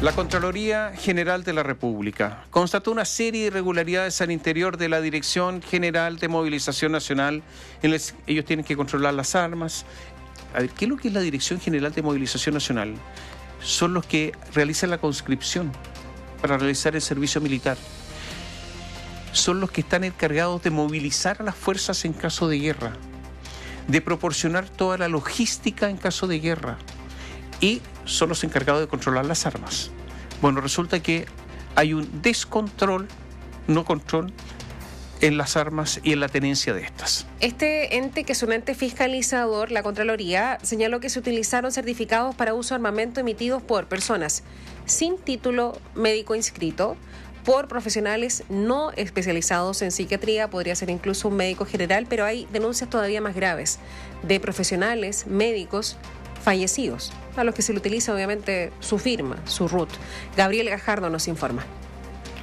La Contraloría General de la República constató una serie de irregularidades al interior de la Dirección General de Movilización Nacional. ellos tienen que controlar las armas. A ver, ¿qué es lo que es la Dirección General de Movilización Nacional? Son los que realizan la conscripción para realizar el servicio militar. Son los que están encargados de movilizar a las fuerzas en caso de guerra, de proporcionar toda la logística en caso de guerra y son los encargados de controlar las armas. Bueno, resulta que hay un descontrol, no control, en las armas y en la tenencia de estas. Este ente, que es un ente fiscalizador, la Contraloría, señaló que se utilizaron certificados para uso de armamento emitidos por personas sin título médico inscrito, por profesionales no especializados en psiquiatría, podría ser incluso un médico general, pero hay denuncias todavía más graves de profesionales médicos fallecidos, a los que se le utiliza obviamente su firma, su RUT. Gabriel Gajardo nos informa.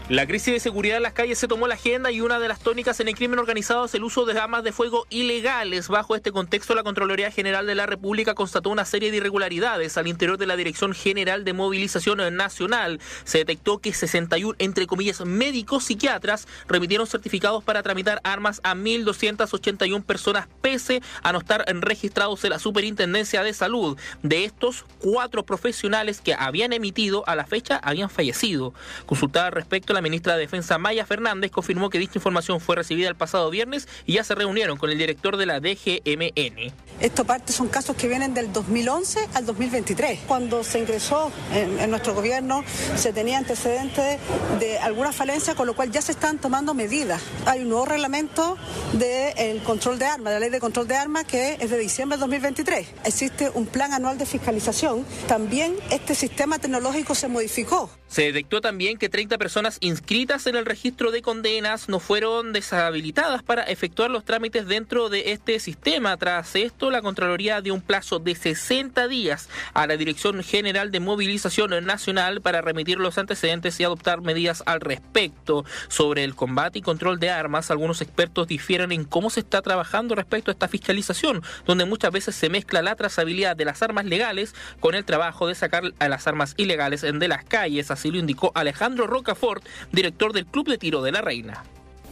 La crisis de seguridad en las calles se tomó la agenda y una de las tónicas en el crimen organizado es el uso de armas de fuego ilegales. Bajo este contexto, la Contraloría General de la República constató una serie de irregularidades al interior de la Dirección General de Movilización Nacional. Se detectó que 61, entre comillas, médicos psiquiatras remitieron certificados para tramitar armas a 1.281 personas pese a no estar registrados en la Superintendencia de Salud. De estos, cuatro profesionales que habían emitido a la fecha habían fallecido. Consultada respecto la ministra de Defensa Maya Fernández confirmó que dicha información fue recibida el pasado viernes y ya se reunieron con el director de la DGMN. Esto parte son casos que vienen del 2011 al 2023. Cuando se ingresó en, nuestro gobierno se tenía antecedentes de alguna falencia, con lo cual ya se están tomando medidas. Hay un nuevo reglamento del control de armas, de la ley de control de armas que es de diciembre de 2023. Existe un plan anual de fiscalización. También este sistema tecnológico se modificó. Se detectó también que 30 personas inscritas en el registro de condenas no fueron deshabilitadas para efectuar los trámites dentro de este sistema. Tras esto, la Contraloría dio un plazo de 60 días a la Dirección General de Movilización Nacional para remitir los antecedentes y adoptar medidas al respecto. Sobre el combate y control de armas, algunos expertos difieren en cómo se está trabajando respecto a esta fiscalización, donde muchas veces se mezcla la trazabilidad de las armas legales con el trabajo de sacar a las armas ilegales de las calles así lo indicó Alejandro Rocafort, director del Club de Tiro de la Reina.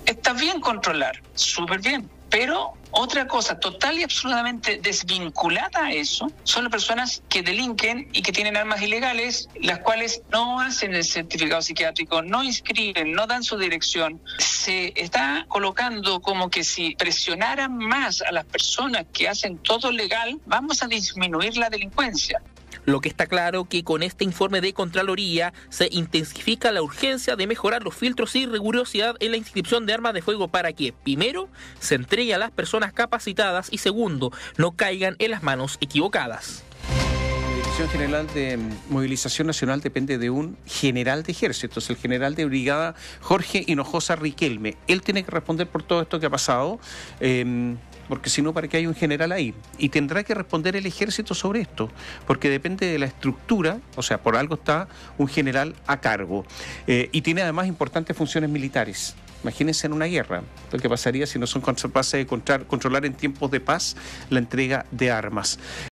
Está bien controlar, súper bien, pero otra cosa total y absolutamente desvinculada a eso son las personas que delinquen y que tienen armas ilegales, las cuales no hacen el certificado psiquiátrico, no inscriben, no dan su dirección. Se está colocando como que si presionaran más a las personas que hacen todo legal, vamos a disminuir la delincuencia. Lo que está claro que con este informe de Contraloría se intensifica la urgencia de mejorar los filtros y rigurosidad en la inscripción de armas de fuego para que, primero, se entregue a las personas capacitadas y segundo, no caigan en las manos equivocadas. La Dirección General de Movilización Nacional depende de un general de ejército, es el general de brigada Jorge Hinojosa Riquelme. Él tiene que responder por todo esto que ha pasado. Eh, porque si no, ¿para qué hay un general ahí? Y tendrá que responder el ejército sobre esto, porque depende de la estructura, o sea, por algo está un general a cargo. Eh, y tiene además importantes funciones militares. Imagínense en una guerra, lo que pasaría si no son capaces de controlar en tiempos de paz la entrega de armas.